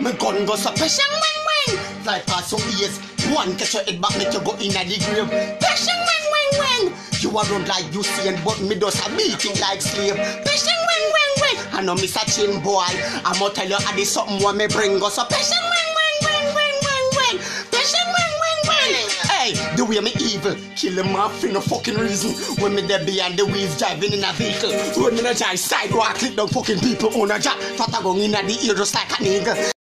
Me gun go so pressure, wing, wing. Fly past your ears. One catch your head back, make you go in the grave. Passion, wing, wing, wing. You a run like you see, and but me does a beating like slave. Passion, wing, wing, wing. I know Mr. Chin boy. I'ma tell you, I did something what me bring go so Pressure, wing, wing, wing, wing, wing, wing. passion, wing, wing, wing. Hey, the way me evil, kill him off for no fucking reason. When me there behind the wheels driving in a vehicle. When me no drive sidewalk, click down fucking people on a jack. Fat a gun in the ear just like a nigga.